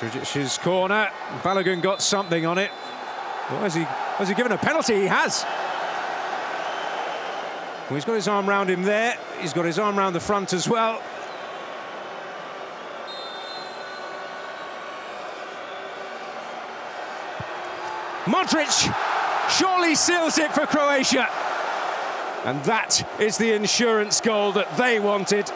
Dragic's corner. Balogun got something on it. Well, has he has he given a penalty? He has. Well, he's got his arm round him there. He's got his arm round the front as well. Modric surely seals it for Croatia. And that is the insurance goal that they wanted.